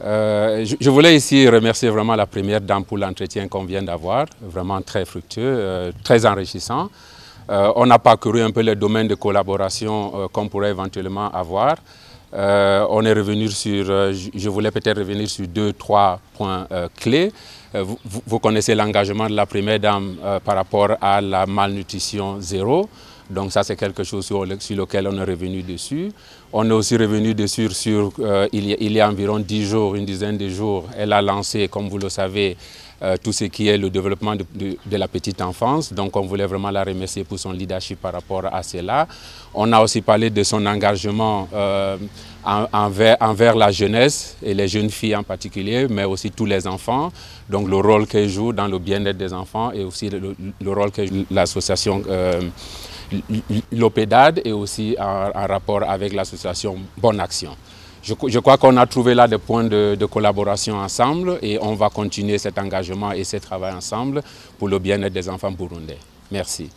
Euh, je, voulais ici remercier vraiment la première dame pour l'entretien qu'on vient d'avoir, vraiment très fructueux, euh, très enrichissant. Euh, on a parcouru un peu les domaines de collaboration qu'on pourrait éventuellement avoir. on est revenu sur, je voulais peut-être revenir sur deux, trois points clés. Vous, vous, connaissez l'engagement de la première dame par rapport à la malnutrition zéro. Donc ça, c'est quelque chose sur, lequel on est revenu dessus. On est aussi revenu dessus sur, euh, il, y a, environ dix jours, une dizaine de jours, elle a lancé, comme vous le savez, euh, tout ce qui est le développement de, la petite enfance. Donc on voulait vraiment la remercier pour son leadership par rapport à cela. On a aussi parlé de son engagement euh, envers, la jeunesse et les jeunes filles en particulier, mais aussi tous les enfants. Donc le rôle qu'elle joue dans le bien-être des enfants et aussi le rôle que l'association l'OPEDAD et aussi en, rapport avec l'association Bonne Action. Je, crois qu'on a trouvé là des points de, de, collaboration ensemble et on va continuer cet engagement et ce travail ensemble pour le bien-être des enfants burundais. Merci.